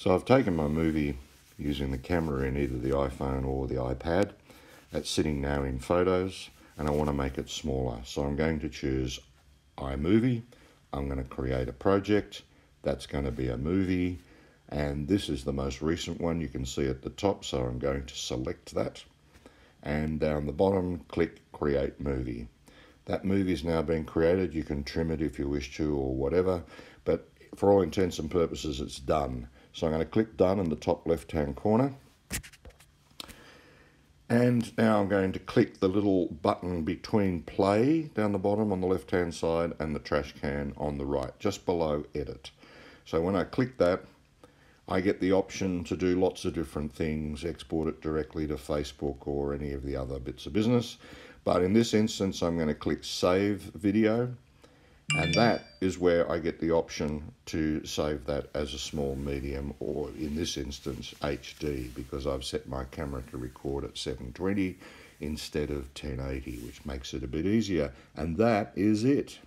So I've taken my movie using the camera in either the iPhone or the iPad. It's sitting now in photos and I want to make it smaller. So I'm going to choose iMovie. I'm going to create a project. That's going to be a movie. And this is the most recent one you can see at the top. So I'm going to select that. And down the bottom, click Create Movie. That movie is now being created. You can trim it if you wish to or whatever. But for all intents and purposes, it's done. So I'm going to click Done in the top left-hand corner. And now I'm going to click the little button between play down the bottom on the left hand side and the trash can on the right, just below edit. So when I click that, I get the option to do lots of different things, export it directly to Facebook or any of the other bits of business. But in this instance, I'm going to click save video and that is where I get the option to save that as a small medium or in this instance HD because I've set my camera to record at 720 instead of 1080 which makes it a bit easier and that is it.